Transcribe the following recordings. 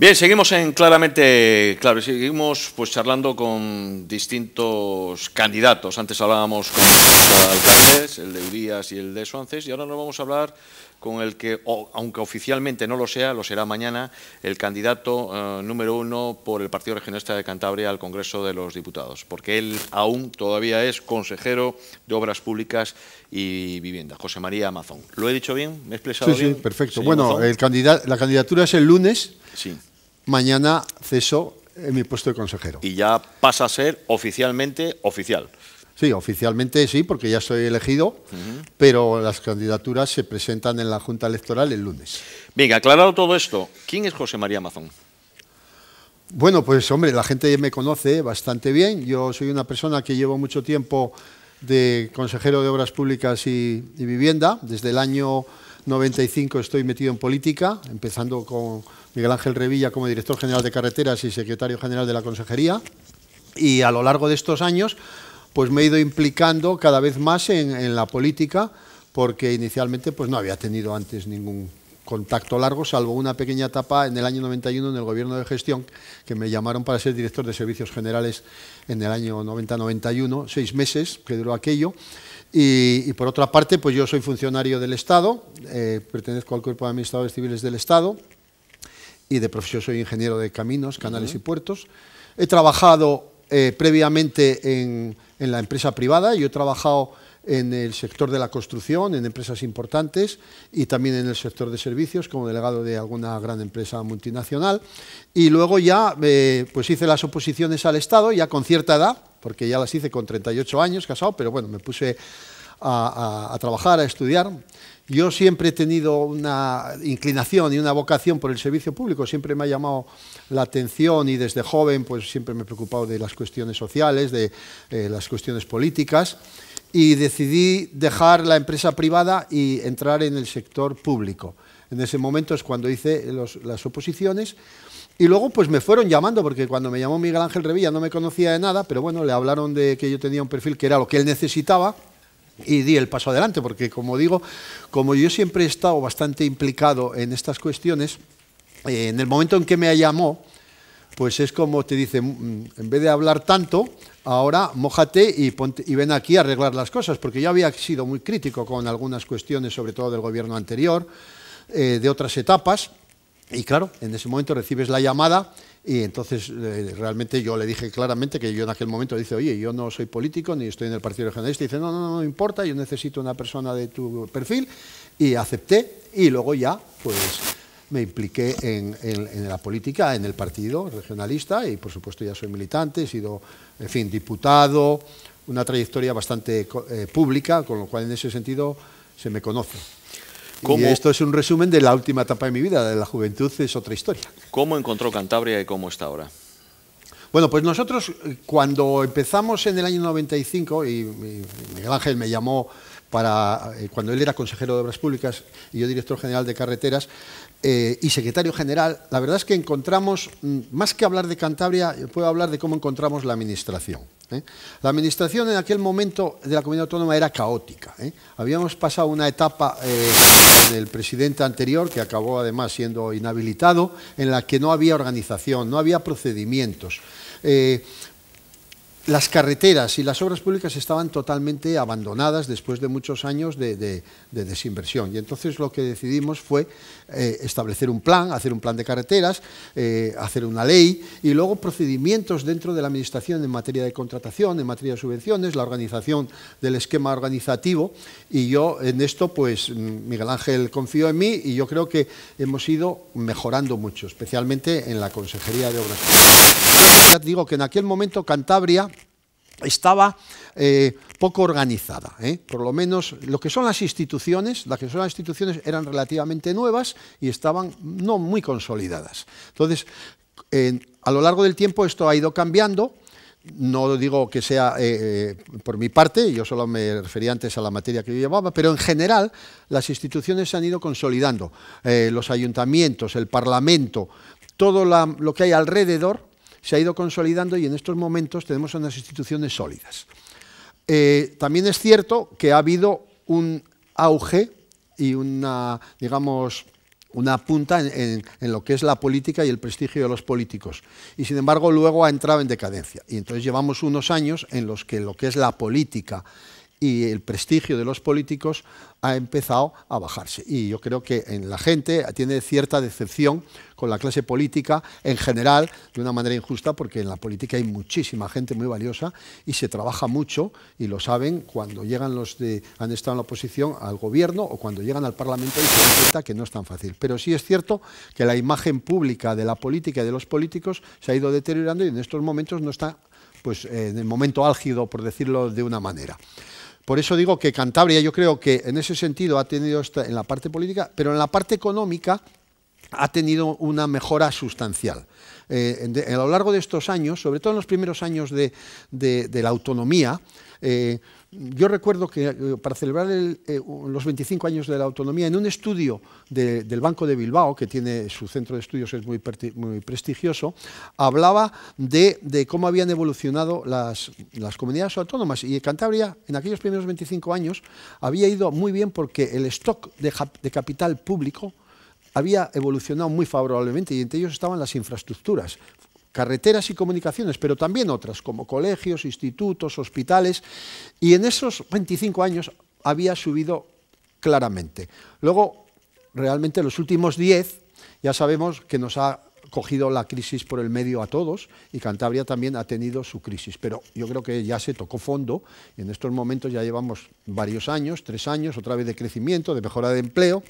Bien, seguimos en claramente, claro, seguimos pues charlando con distintos candidatos. Antes hablábamos con los alcaldes, el de Udías y el de Suances, y ahora nos vamos a hablar con el que, aunque oficialmente no lo sea, lo será mañana, el candidato eh, número uno por el Partido Regionalista de Cantabria al Congreso de los Diputados, porque él aún todavía es consejero de Obras Públicas y Vivienda, José María Amazon. ¿Lo he dicho bien? ¿Me he expresado bien? Sí, perfecto. bueno, el la candidatura es el lunes. Sí mañana ceso en mi puesto de consejero. Y ya pasa a ser oficialmente oficial. Sí, oficialmente sí, porque ya soy elegido, pero las candidaturas se presentan en la Junta Electoral el lunes. Bien, aclarado todo esto, ¿quién es José María Mazón? Bueno, pues hombre, la gente me conoce bastante bien. Yo soy una persona que llevo mucho tiempo de consejero de Obras Públicas y, y Vivienda. Desde el año 95 estoy metido en política, empezando con Miguel Ángel Revilla como director general de carreteras y secretario general de la Consejería. Y a lo largo de estos años, pues me he ido implicando cada vez más en, la política, porque inicialmente pues no había tenido antes ningún contacto largo, salvo una pequeña etapa en el año 91 en el gobierno de gestión, que me llamaron para ser director de servicios generales en el año 90-91, seis meses que duró aquello. Y, por otra parte, pues yo soy funcionario del Estado, eh, pertenezco al Cuerpo de Administradores Civiles del Estado, y de profesión soy ingeniero de caminos, canales y puertos. He trabajado eh, previamente en, la empresa privada, yo he trabajado en el sector de la construcción, en empresas importantes y también en el sector de servicios como delegado de alguna gran empresa multinacional. Y luego ya eh, pues hice las oposiciones al Estado, ya con cierta edad, porque ya las hice con 38 años, casado, pero bueno, me puse a trabajar, a estudiar. Yo siempre he tenido una inclinación y una vocación por el servicio público, siempre me ha llamado la atención y desde joven pues siempre me he preocupado de las cuestiones sociales, de eh, las cuestiones políticas. Y decidí dejar la empresa privada y entrar en el sector público. En ese momento es cuando hice las oposiciones. Y luego pues me fueron llamando, porque cuando me llamó Miguel Ángel Revilla no me conocía de nada, pero bueno, le hablaron de que yo tenía un perfil que era lo que él necesitaba y di el paso adelante, porque como digo, como yo siempre he estado bastante implicado en estas cuestiones, eh, en el momento en que me llamó, pues es como te dice, mm, en vez de hablar tanto, ahora mójate y, y ven aquí a arreglar las cosas, porque yo había sido muy crítico con algunas cuestiones, sobre todo del gobierno anterior, eh, de otras etapas, y claro, en ese momento recibes la llamada y entonces eh, realmente yo le dije claramente que yo en aquel momento dice, oye, yo no soy político ni estoy en el Partido Regionalista. Y dice, no, no, no, no importa, yo necesito una persona de tu perfil. Y acepté y luego ya, pues me impliqué en, la política, en el partido regionalista y por supuesto ya soy militante, he sido, en fin, diputado, una trayectoria bastante eh, pública, con lo cual en ese sentido se me conoce. Y esto es un resumen de la última etapa de mi vida, de la juventud es otra historia. ¿Cómo encontró Cantabria y cómo está ahora? Bueno, pues nosotros cuando empezamos en el año 95, y Miguel Ángel me llamó para, eh, cuando él era consejero de Obras Públicas y yo director general de Carreteras, eh, y secretario general, la verdad es que encontramos, mm, más que hablar de Cantabria, puedo hablar de cómo encontramos la administración. ¿Eh? La administración en aquel momento de la comunidad autónoma era caótica. ¿eh? Habíamos pasado una etapa en el presidente anterior, que acabó además siendo inhabilitado, en la que no había organización, no había procedimientos las carreteras y las obras públicas estaban totalmente abandonadas después de muchos años de, desinversión. Y entonces lo que decidimos fue eh, establecer un plan, hacer un plan de carreteras, eh, hacer una ley y luego procedimientos dentro de la Administración en materia de contratación, en materia de subvenciones, la organización del esquema organizativo. Y yo en esto, pues Miguel Ángel confió en mí y yo creo que hemos ido mejorando mucho, especialmente en la Consejería de Obras Públicas. Digo que en aquel momento Cantabria estaba eh, poco organizada. ¿eh? Por lo menos lo que son las instituciones, las que son las instituciones eran relativamente nuevas y estaban no muy consolidadas. Entonces, a lo largo del tiempo esto ha ido cambiando. No digo que sea eh, por mi parte, yo solo me refería antes a la materia que yo llevaba, pero en general las instituciones se han ido consolidando. los ayuntamientos, el Parlamento, todo lo que hay alrededor se ha ido consolidando y en estos momentos tenemos unas instituciones sólidas. Eh, también es cierto que ha habido un auge y una, digamos, una punta en, lo que es la política y el prestigio de los políticos. Y sin embargo luego ha entrado en decadencia. Y entonces llevamos unos años en los que lo que es la política y el prestigio de los políticos ha empezado a bajarse. Y yo creo que en la gente tiene cierta decepción con la clase política en general, de una manera injusta, porque en la política hay muchísima gente muy valiosa y se trabaja mucho, y lo saben cuando llegan los que han estado en la oposición al gobierno o cuando llegan al Parlamento y se dan que no es tan fácil. Pero sí es cierto que la imagen pública de la política y de los políticos se ha ido deteriorando y en estos momentos no está pues, en el momento álgido, por decirlo de una manera. Por eso digo que Cantabria yo creo que en ese sentido ha tenido en la parte política, pero en la parte económica ha tenido una mejora sustancial. Eh, a lo largo de estos años, sobre todo en los primeros años de, la autonomía, eh, yo recuerdo que eh, para celebrar los 25 años de la autonomía, en un estudio del Banco de Bilbao, que tiene su centro de estudios, es muy, prestigioso, hablaba de, cómo habían evolucionado las, comunidades autónomas. Y Cantabria, en aquellos primeros 25 años, había ido muy bien porque el stock de capital público había evolucionado muy favorablemente y entre ellos estaban las infraestructuras, carreteras y comunicaciones, pero también otras, como colegios, institutos, hospitales, y en esos 25 años había subido claramente. Luego, realmente los últimos 10, ya sabemos que nos ha cogido la crisis por el medio a todos y Cantabria también ha tenido su crisis, pero yo creo que ya se tocó fondo y en estos momentos ya llevamos varios años, tres años, otra vez de crecimiento, de mejora de empleo,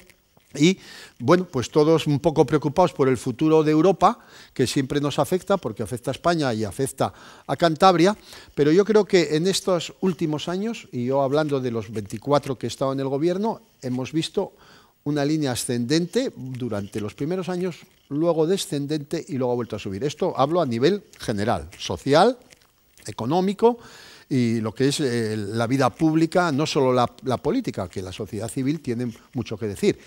y bueno, pues todos un poco preocupados por el futuro de Europa, que siempre nos afecta, porque afecta a España y afecta a Cantabria, pero yo creo que en estos últimos años, y yo hablando de los 24 que he estado en el gobierno, hemos visto una línea ascendente durante los primeros años, luego descendente y luego ha vuelto a subir. Esto hablo a nivel general, social, económico y lo que es eh, la vida pública, no solo la, la política, que la sociedad civil tiene mucho que decir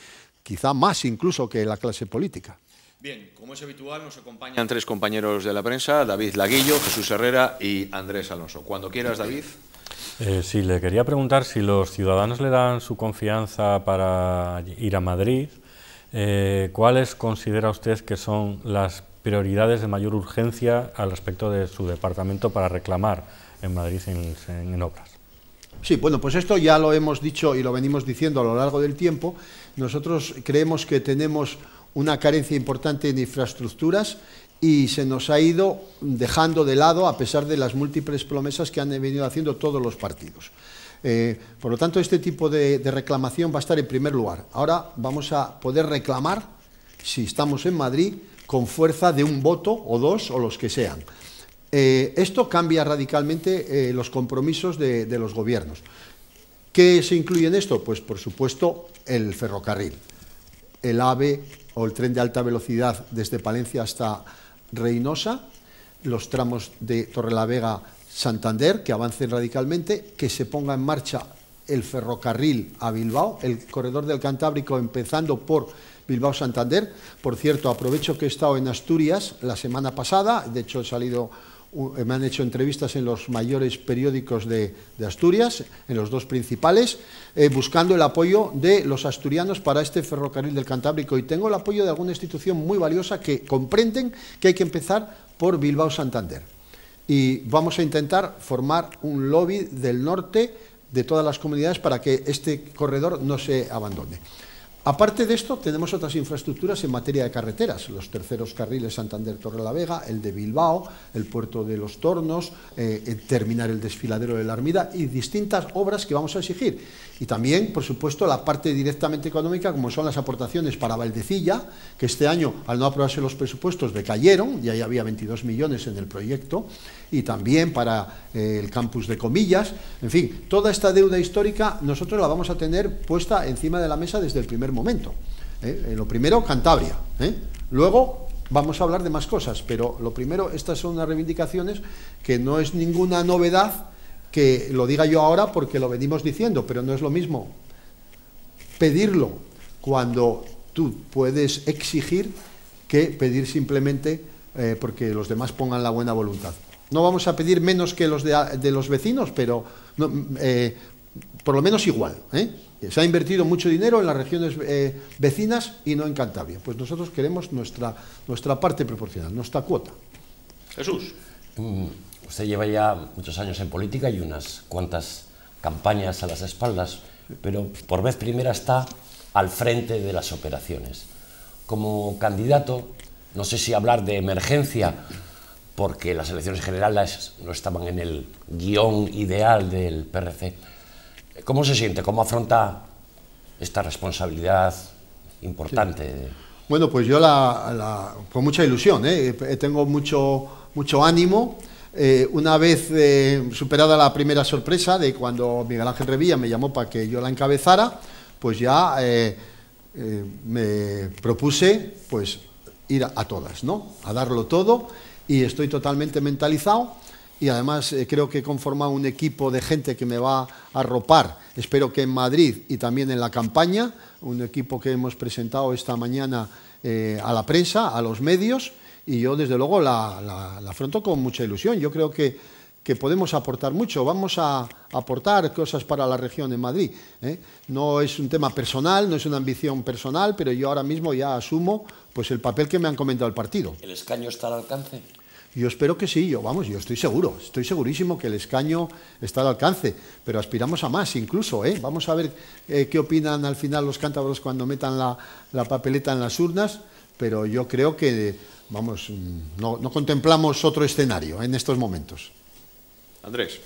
quizá más incluso que la clase política. Bien, como es habitual, nos acompañan tres compañeros de la prensa, David Laguillo, Jesús Herrera y Andrés Alonso. Cuando quieras, David. Eh, sí, le quería preguntar si los ciudadanos le dan su confianza para ir a Madrid, eh, ¿cuáles considera usted que son las prioridades de mayor urgencia al respecto de su departamento para reclamar en Madrid en obras? Sí, bueno, pues esto ya lo hemos dicho y lo venimos diciendo a lo largo del tiempo. Nosotros creemos que tenemos una carencia importante en infraestructuras y se nos ha ido dejando de lado a pesar de las múltiples promesas que han venido haciendo todos los partidos. Eh, por lo tanto, este tipo de, de reclamación va a estar en primer lugar. Ahora vamos a poder reclamar, si estamos en Madrid, con fuerza de un voto o dos o los que sean. Eh, esto cambia radicalmente eh, los compromisos de, los gobiernos. ¿Qué se incluye en esto? Pues por supuesto el ferrocarril, el AVE o el tren de alta velocidad desde Palencia hasta Reynosa, los tramos de Torrelavega Santander que avancen radicalmente, que se ponga en marcha el ferrocarril a Bilbao, el corredor del Cantábrico empezando por Bilbao Santander. Por cierto, aprovecho que he estado en Asturias la semana pasada, de hecho he salido me han hecho entrevistas en los mayores periódicos de, Asturias, en los dos principales, eh, buscando el apoyo de los asturianos para este ferrocarril del Cantábrico. Y tengo el apoyo de alguna institución muy valiosa que comprenden que hay que empezar por Bilbao Santander. Y vamos a intentar formar un lobby del norte de todas las comunidades para que este corredor no se abandone. Aparte de esto, tenemos otras infraestructuras en materia de carreteras, los terceros carriles Santander-Torre-la-Vega, el de Bilbao, el puerto de los Tornos, eh, terminar el desfiladero de la Armida y distintas obras que vamos a exigir. Y también, por supuesto, la parte directamente económica, como son las aportaciones para Valdecilla, que este año, al no aprobarse los presupuestos, decayeron, y ahí había 22 millones en el proyecto, y también para eh, el campus de Comillas. En fin, toda esta deuda histórica nosotros la vamos a tener puesta encima de la mesa desde el primer momento. ¿eh? Eh, lo primero, Cantabria. Luego vamos a hablar de más cosas, pero lo primero, estas son unas reivindicaciones que no es ninguna novedad que lo diga yo ahora porque lo venimos diciendo, pero no es lo mismo pedirlo cuando tú puedes exigir que pedir simplemente porque los demás pongan la buena voluntad. No vamos a pedir menos que los de, los vecinos, pero eh, por lo menos igual. ¿eh? Se ha invertido mucho dinero en las regiones eh, vecinas y no en Cantabria. Pues nosotros queremos nuestra, nuestra parte proporcional, nuestra cuota. Jesús. Mm, usted lleva ya muchos años en política y unas cuantas campañas a las espaldas, pero por vez primera está al frente de las operaciones. Como candidato, no sé si hablar de emergencia, porque las elecciones generales no estaban en el guion ideal del PRC. ¿Cómo se siente? ¿Cómo afronta esta responsabilidad importante? Bueno, pues yo la, con mucha ilusión, ¿eh? tengo mucho, mucho ánimo. Eh, una vez eh, superada la primera sorpresa de cuando Miguel Ángel Revilla me llamó para que yo la encabezara, pues ya me propuse pues ir a, todas, ¿no? A darlo todo y estoy totalmente mentalizado y además eh, creo que he conformado un equipo de gente que me va a arropar, espero que en Madrid y también en la campaña, un equipo que hemos presentado esta mañana eh, a la prensa, a los medios, y yo desde luego la, la afronto con mucha ilusión. Yo creo que que podemos aportar mucho. Vamos a aportar cosas para la región en Madrid. ¿eh? No es un tema personal, no es una ambición personal, pero yo ahora mismo ya asumo pues, el papel que me han comentado el partido. ¿El escaño está al alcance? Yo espero que sí, yo vamos, yo estoy seguro, estoy segurísimo que el escaño está al alcance, pero aspiramos a más incluso, ¿eh? Vamos a ver eh, qué opinan al final los cántabros cuando metan la, papeleta en las urnas, pero yo creo que, vamos, no, no contemplamos otro escenario en estos momentos. Andrés.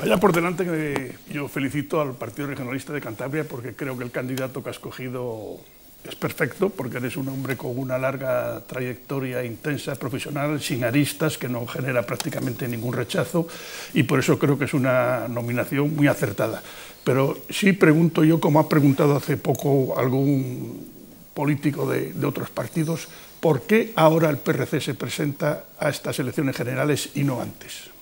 Vaya por delante que yo felicito al Partido Regionalista de Cantabria porque creo que el candidato que ha escogido es perfecto, porque eres un hombre con una larga trayectoria intensa, profesional, sin aristas, que no genera prácticamente ningún rechazo, y por eso creo que es una nominación muy acertada. Pero sí pregunto yo, como ha preguntado hace poco algún político de, de otros partidos, ¿por qué ahora el PRC se presenta a estas elecciones generales y no antes?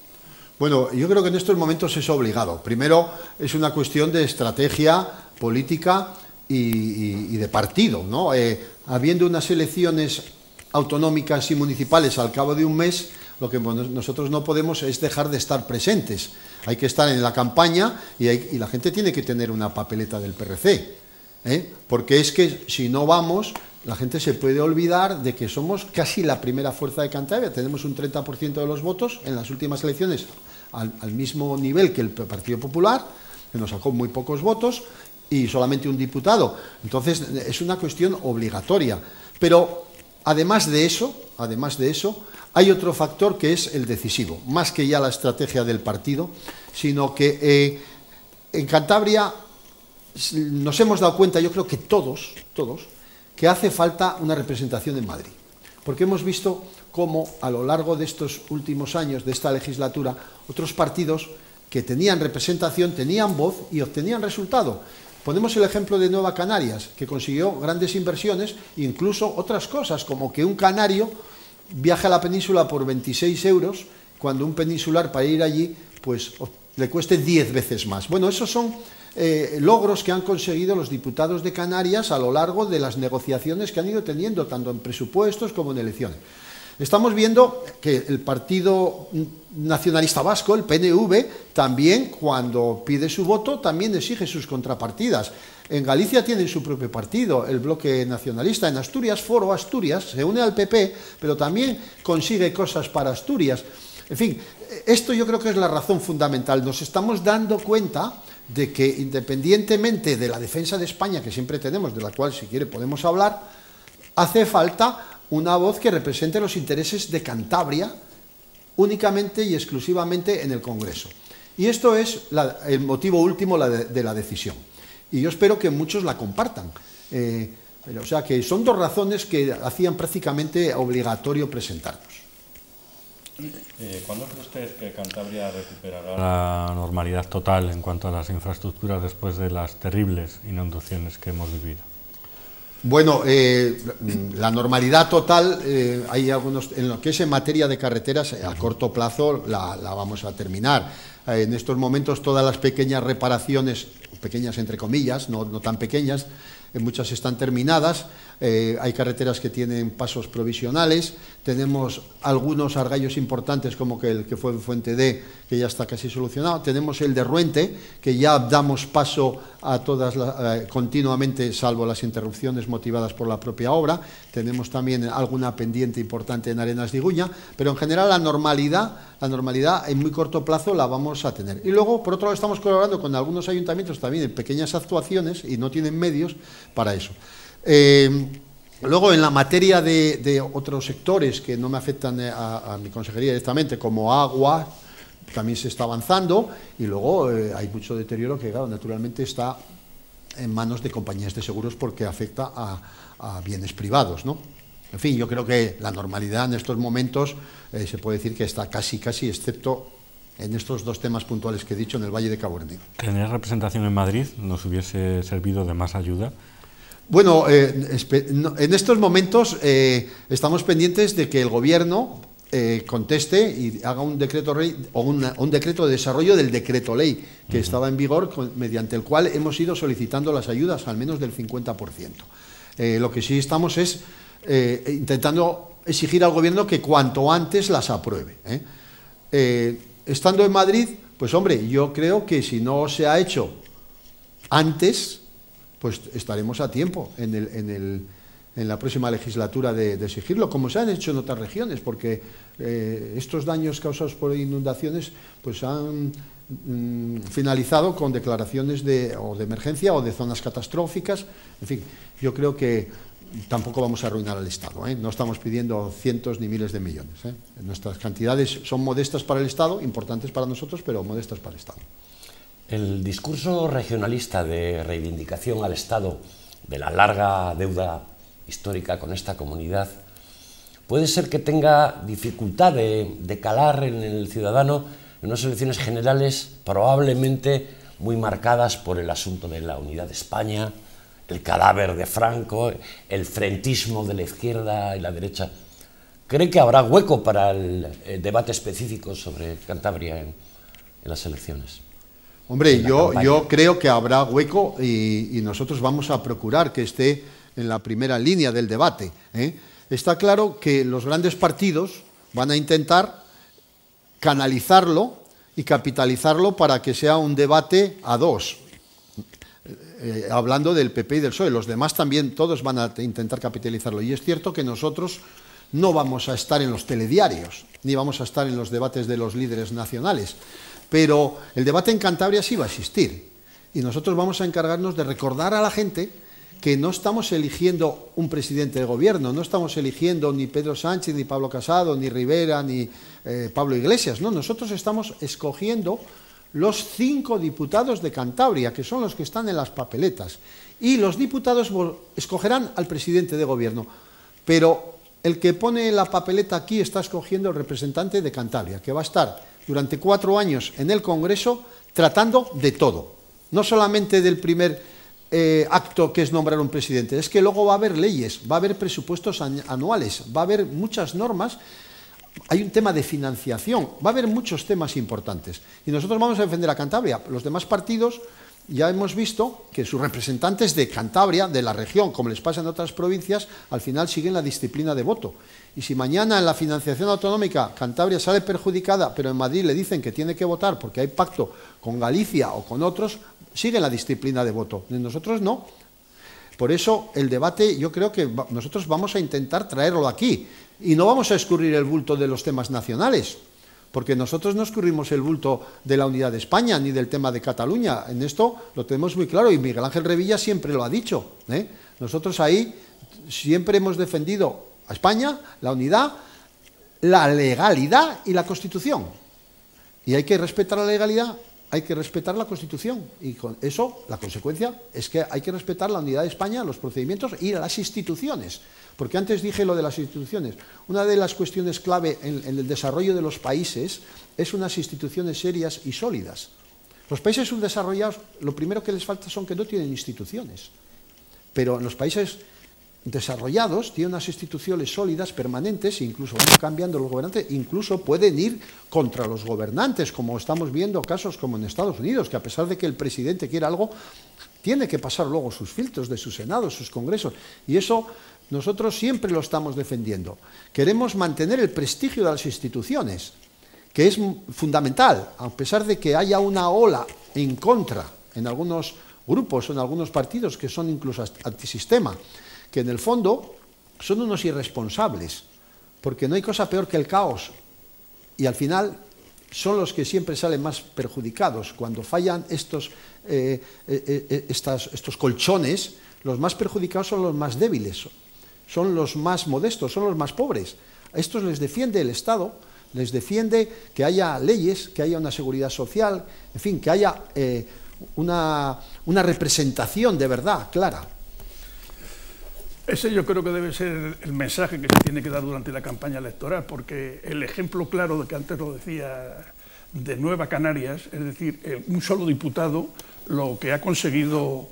Bueno, yo creo que en estos momentos es obligado. Primero, es una cuestión de estrategia política y, de partido. ¿no? Eh, habiendo unas elecciones autonómicas y municipales al cabo de un mes, lo que nosotros no podemos es dejar de estar presentes. Hay que estar en la campaña y, y la gente tiene que tener una papeleta del PRC. ¿eh? Porque es que si no vamos, la gente se puede olvidar de que somos casi la primera fuerza de Cantabria. Tenemos un 30% de los votos en las últimas elecciones al, mismo nivel que el Partido Popular, que nos sacó muy pocos votos y solamente un diputado. Entonces es una cuestión obligatoria. Pero además de eso, además de eso, hay otro factor que es el decisivo, más que ya la estrategia del partido, sino que eh, en Cantabria nos hemos dado cuenta, yo creo que todos, todos, que hace falta una representación en Madrid. Porque hemos visto cómo a lo largo de estos últimos años, de esta legislatura, otros partidos que tenían representación, tenían voz y obtenían resultado. Ponemos el ejemplo de Nueva Canarias, que consiguió grandes inversiones, incluso otras cosas, como que un canario viaje a la península por 26 euros, cuando un peninsular para ir allí, pues le cueste 10 veces más. Bueno, esos son eh, logros que han conseguido los diputados de Canarias a lo largo de las negociaciones que han ido teniendo, tanto en presupuestos como en elecciones. Estamos viendo que el Partido Nacionalista Vasco, el PNV, también cuando pide su voto, también exige sus contrapartidas. En Galicia tienen su propio partido, el bloque nacionalista. En Asturias, Foro Asturias, se une al PP, pero también consigue cosas para Asturias. En fin, esto yo creo que es la razón fundamental. Nos estamos dando cuenta de que independientemente de la defensa de España que siempre tenemos, de la cual si quiere podemos hablar, hace falta una voz que represente los intereses de Cantabria únicamente y exclusivamente en el Congreso. Y esto es el motivo último de, la decisión. Y yo espero que muchos la compartan. Eh, o sea que son dos razones que hacían prácticamente obligatorio presentarnos. Eh, ¿Cuándo cree usted que Cantabria recuperará la normalidad total en cuanto a las infraestructuras después de las terribles inundaciones que hemos vivido? Bueno, eh, la normalidad total, eh, hay algunos, en lo que es en materia de carreteras, a corto plazo la, vamos a terminar. en estos momentos todas las pequeñas reparaciones, pequeñas entre comillas, no, no tan pequeñas, muchas están terminadas, eh, hay carreteras que tienen pasos provisionales, tenemos algunos argallos importantes como que el que fue en Fuente D, que ya está casi solucionado, tenemos el de Ruente, que ya damos paso a todas eh, continuamente, salvo las interrupciones motivadas por la propia obra, tenemos también alguna pendiente importante en Arenas de Iguña, pero en general la normalidad, la normalidad en muy corto plazo la vamos a tener. Y luego, por otro lado, estamos colaborando con algunos ayuntamientos también en pequeñas actuaciones y no tienen medios para eso. Eh, luego, en la materia de, otros sectores que no me afectan eh, a, mi consejería directamente, como agua, también se está avanzando, y luego eh, hay mucho deterioro que, claro, naturalmente está en manos de compañías de seguros porque afecta a, bienes privados, ¿no? En fin, yo creo que la normalidad en estos momentos se puede decir que está casi, casi, excepto en estos dos temas puntuales que he dicho en el Valle de Cabo ¿Tener representación en Madrid nos hubiese servido de más ayuda? Bueno, eh, en estos momentos eh, estamos pendientes de que el Gobierno eh, conteste y haga un decreto ley o un decreto de desarrollo del decreto ley que estaba en vigor mediante el cual hemos ido solicitando las ayudas al menos del 50%. lo que sí estamos es intentando exigir al Gobierno que cuanto antes las apruebe. estando en Madrid, pues hombre, yo creo que si no se ha hecho antes, pues estaremos a tiempo en, la próxima legislatura de, exigirlo, como se han hecho en otras regiones, porque eh, estos daños causados por inundaciones pues han mm, finalizado con declaraciones de, emergencia o de zonas catastróficas. En fin, yo creo que tampoco vamos a arruinar al Estado. ¿eh? No estamos pidiendo cientos ni miles de millones. ¿eh? Nuestras cantidades son modestas para el Estado, importantes para nosotros, pero modestas para el Estado. El discurso regionalista de reivindicación al Estado de la larga deuda histórica con esta comunidad puede ser que tenga dificultad de, calar en el ciudadano en unas elecciones generales probablemente muy marcadas por el asunto de la unidad de España, el cadáver de Franco, el frentismo de la izquierda y la derecha. ¿Cree que habrá hueco para el, debate específico sobre Cantabria en las elecciones? Hombre, yo, yo creo que habrá hueco y, nosotros vamos a procurar que esté en la primera línea del debate. ¿eh? Está claro que los grandes partidos van a intentar canalizarlo y capitalizarlo para que sea un debate a dos. Eh, hablando del PP y del PSOE, los demás también, todos van a intentar capitalizarlo. Y es cierto que nosotros no vamos a estar en los telediarios, ni vamos a estar en los debates de los líderes nacionales pero el debate en Cantabria sí va a existir. Y nosotros vamos a encargarnos de recordar a la gente que no estamos eligiendo un presidente de gobierno, no estamos eligiendo ni Pedro Sánchez, ni Pablo Casado, ni Rivera, ni eh, Pablo Iglesias, no, nosotros estamos escogiendo los cinco diputados de Cantabria, que son los que están en las papeletas. Y los diputados escogerán al presidente de gobierno. Pero el que pone la papeleta aquí está escogiendo el representante de Cantabria, que va a estar durante cuatro años en el Congreso tratando de todo. No solamente del primer eh, acto que es nombrar un presidente, es que luego va a haber leyes, va a haber presupuestos anuales, va a haber muchas normas, hay un tema de financiación, va a haber muchos temas importantes. Y nosotros vamos a defender a Cantabria. Los demás partidos ya hemos visto que sus representantes de Cantabria, de la región, como les pasa en otras provincias, al final siguen la disciplina de voto. Y si mañana en la financiación autonómica Cantabria sale perjudicada, pero en Madrid le dicen que tiene que votar porque hay pacto con Galicia o con otros, siguen la disciplina de voto. Nosotros no. Por eso el debate yo creo que nosotros vamos a intentar traerlo aquí y no vamos a escurrir el bulto de los temas nacionales porque nosotros no escurrimos el bulto de la unidad de España ni del tema de Cataluña. En esto lo tenemos muy claro y Miguel Ángel Revilla siempre lo ha dicho. ¿eh? Nosotros ahí siempre hemos defendido a España la unidad, la legalidad y la Constitución. Y hay que respetar la legalidad, hay que respetar la Constitución. Y con eso, la consecuencia es que hay que respetar la unidad de España, los procedimientos y las instituciones. Porque antes dije lo de las instituciones. Una de las cuestiones clave en, el desarrollo de los países es unas instituciones serias y sólidas. Los países subdesarrollados, lo primero que les falta son que no tienen instituciones. Pero en los países desarrollados, tienen unas instituciones sólidas, permanentes, incluso van cambiando los gobernantes, incluso pueden ir contra los gobernantes, como estamos viendo casos como en Estados Unidos, que a pesar de que el presidente quiera algo, tiene que pasar luego sus filtros de sus senados, sus congresos, y eso nosotros siempre lo estamos defendiendo. Queremos mantener el prestigio de las instituciones, que es fundamental, a pesar de que haya una ola en contra en algunos grupos en algunos partidos que son incluso antisistema, que en el fondo son unos irresponsables, porque no hay cosa peor que el caos, y al final son los que siempre salen más perjudicados. Cuando fallan estos, eh, eh, eh, estos colchones, los más perjudicados son los más débiles, son los más modestos, son los más pobres. A estos les defiende el Estado, les defiende que haya leyes, que haya una seguridad social, en fin, que haya una, una representación de verdad clara. Ese yo creo que debe ser el mensaje que se tiene que dar durante la campaña electoral, porque el ejemplo claro de que antes lo decía de Nueva Canarias, es decir, un solo diputado, lo que ha conseguido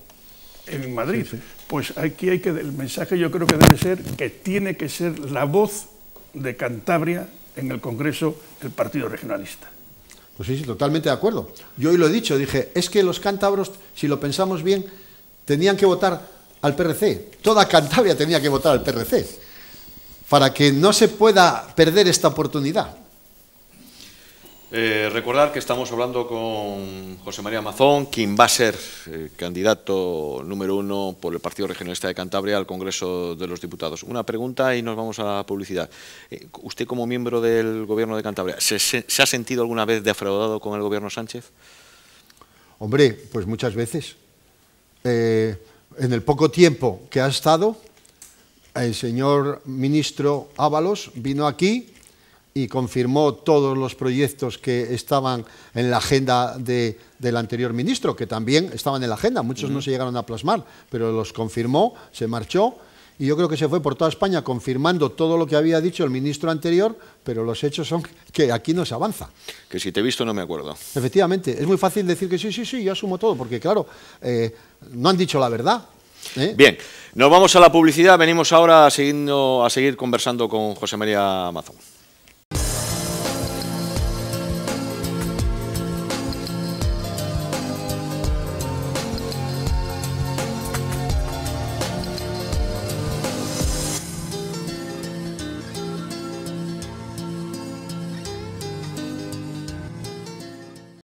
en Madrid, pues aquí hay que, el mensaje yo creo que debe ser que tiene que ser la voz de Cantabria en el Congreso del Partido Regionalista. Pues sí, sí, totalmente de acuerdo. Yo hoy lo he dicho, dije, es que los cántabros, si lo pensamos bien, tenían que votar al PRC. Toda Cantabria tenía que votar al PRC para que no se pueda perder esta oportunidad. Eh, recordar que estamos hablando con José María Mazón, quien va a ser eh, candidato número uno por el Partido Regionalista de Cantabria al Congreso de los Diputados. Una pregunta y nos vamos a la publicidad. Eh, ¿Usted como miembro del Gobierno de Cantabria, ¿se, ha sentido alguna vez defraudado con el Gobierno Sánchez? Hombre, pues muchas veces en el poco tiempo que ha estado, el señor ministro Ábalos vino aquí y confirmó todos los proyectos que estaban en la agenda del anterior ministro, que también estaban en la agenda, muchos no se llegaron a plasmar, pero los confirmó, se marchó y yo creo que se fue por toda España confirmando todo lo que había dicho el ministro anterior, pero los hechos son que aquí no se avanza. Que si te he visto no me acuerdo. Efectivamente, es muy fácil decir que sí, sí, sí, yo asumo todo, porque claro, eh, no han dicho la verdad. ¿eh? Bien, nos vamos a la publicidad, venimos ahora a, a seguir conversando con José María Mazón.